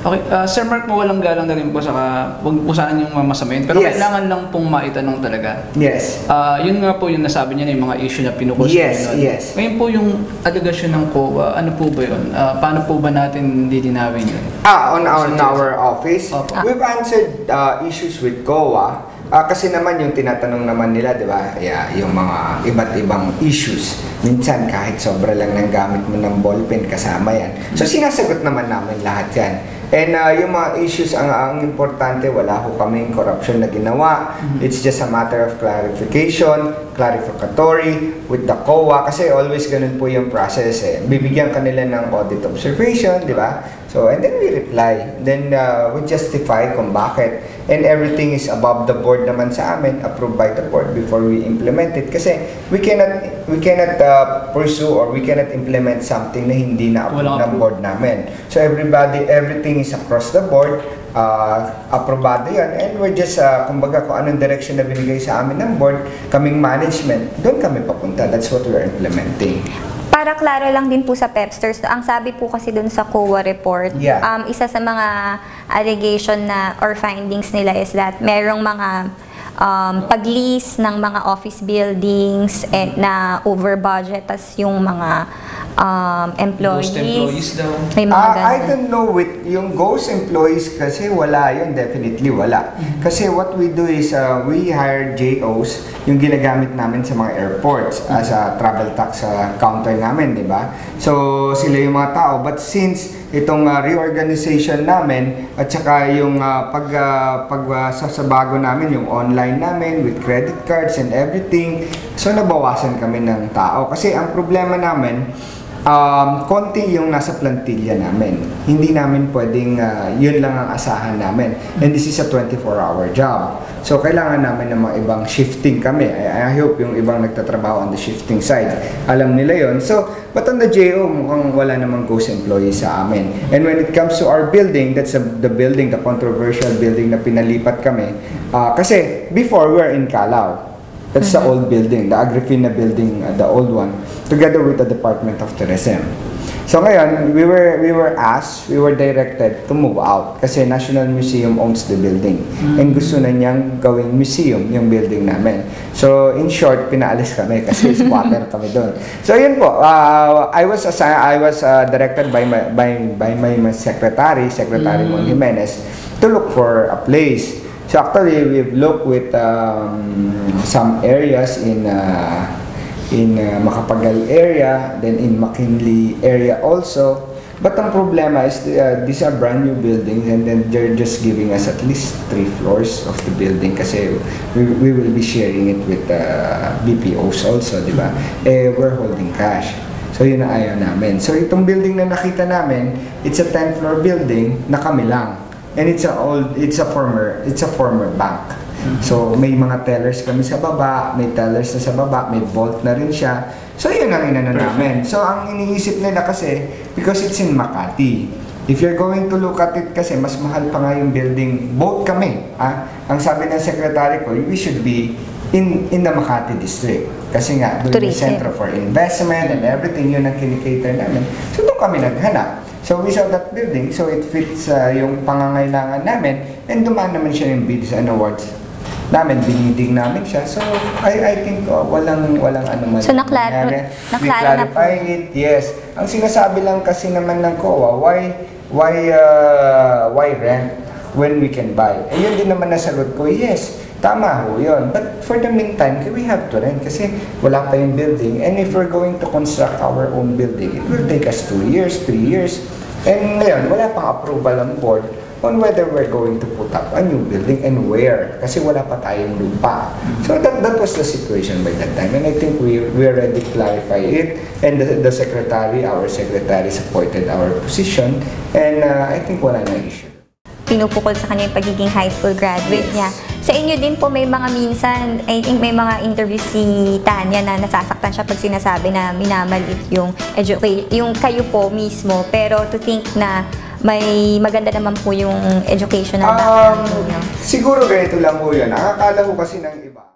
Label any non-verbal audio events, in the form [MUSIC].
Okay, ah, Sir Mark, mawalang galang na rin po sa wag po sana yung mamasamayin. Pero Yes. kailangan lang pong maitanong talaga. Yes. Ah, yun nga po yung nasabi niya na yung mga issue na pinukus Yes, nun. yes. Ngayon po yung allegation ng COA, ano po ba yun? Ah, paano po ba natin didinawin yun? Ah, on our, on our office, Opo. we've answered uh, issues with COA. Ah, kasi naman yung tinatanong naman nila, di ba, yeah, yung mga iba't ibang issues. Minsan kahit sobra lang ng gamit mo ng ballpen, kasama yan. So sinasagot naman namin lahat yan. And uh, yung mga issues, ang, ang importante, wala ko kaming corruption na ginawa. It's just a matter of clarification, clarificatory with the COA. Kasi always ganun po yung process eh. Bibigyan kanila ng audit observation, di ba? So, and then we reply. Then uh, we justify kung bakit. And everything is above the board naman sa amin, approved by the board before we implement it. Kasi we cannot we cannot uh, pursue or we cannot implement something na hindi na approve Walang ng board namin. So everybody, everything is across the board. Uh, aprobado yan. And we're just, uh, kumbaga, kung anong direction na binigay sa amin ng board, kaming management, doon kami papunta. That's what we're implementing. Para klaro lang din po sa Pepsters, ang sabi po kasi dun sa COA report, Yeah. um, isa sa mga allegation na or findings nila is that merong mga um, pag-lease ng mga office buildings and na over budget tas yung mga um, employees. Ghost employees daw. May mga Ah, I don't know with yung ghost employees kasi wala yun, definitely wala. Kasi what we do is uh, we hire JOs, yung ginagamit namin sa mga airports as a travel tax uh, counter namin, di ba? So sila yung mga tao. But since itong uh, reorganization namin at saka yung uh, pag uh, pag uh, namin yung online namin with credit cards and everything. So nabawasan kami ng tao. Kasi ang problema namin um, konti yung nasa plantilla namin. Hindi namin pwedeng uh, yun lang ang asahan namin. And this is a 24-hour job. So, kailangan namin ng mga ibang shifting kami. I, I hope yung ibang nagtatrabaho on the shifting side, alam nila yon So, but on the JO, mukhang wala namang ghost employee sa amin. And when it comes to our building, that's a, the building, the controversial building na pinalipat kami. Uh, kasi, before, we were in Calao. That's the old building, the Agrifina building, uh, the old one, together with the Department of Tourism. So ngayon, we were we were asked, we were directed to move out kasi National Museum owns the building and gusto na niyang gawing museum yung building namin. So in short, pinaalis kami kasi [LAUGHS] squatter kami doon. So yun po, uh, I was assi- I was uh, directed by my by by my secretary, Secretary Mon Jimenez, to look for a place. So actually, we've looked with um, some areas in uh, in uh, Macapagal area, then in McKinley area also. But ang problema is uh, these are brand new buildings and then they're just giving us at least three floors of the building kasi we, we will be sharing it with uh, BPOs also, di ba? Eh, we're holding cash. So yun ang ayaw namin. So itong building na nakita namin, it's a 10 floor building na kami lang. And it's a old, it's a former, it's a former bank. So may mga tellers kami sa baba, may tellers na sa baba, may vault na rin siya. So yun ang inano namin. So ang iniisip nila kasi, because it's in Makati, if you're going to look at it kasi, mas mahal pa nga yung building, both kami. Ah, ang sabi ng secretary ko, we should be in in the Makati district. Kasi nga, doon yung center for investment and everything, yun ang kinikater namin. So doon kami naghanap. So we saw that building, so it fits uh, yung pangangailangan namin and dumaan naman siya yung bids and awards namin, binidig namin siya. So I I think uh, walang walang ano man. So, naklar- nangyari. We naklaro na po. it, yes. Ang sinasabi lang kasi naman ng COA, why why uh, why rent when we can buy? Eh yun din naman nasagot ko, yes. Tama ho yun. But for the meantime, we have to rent kasi wala pa yung building. And if we're going to construct our own building, it will take us two years, three years. And ngayon, wala pang approval ng board on whether we're going to put up a new building and where. Kasi wala pa tayong lupa. So that, that was the situation by that time. And I think we, we already clarify it. And the, the secretary, our secretary supported our position. And uh, I think wala na issue. pinupukol sa kanya yung pagiging high school graduate Yes. niya. Sa inyo din po may mga minsan, I think may mga interview si Tanya na nasasaktan siya pag sinasabi na minamalit yung education, yung kayo po mismo. Pero to think na may maganda naman po yung educational background Um, niyo. siguro ganito lang po yun. Ang akala ko kasi ng iba,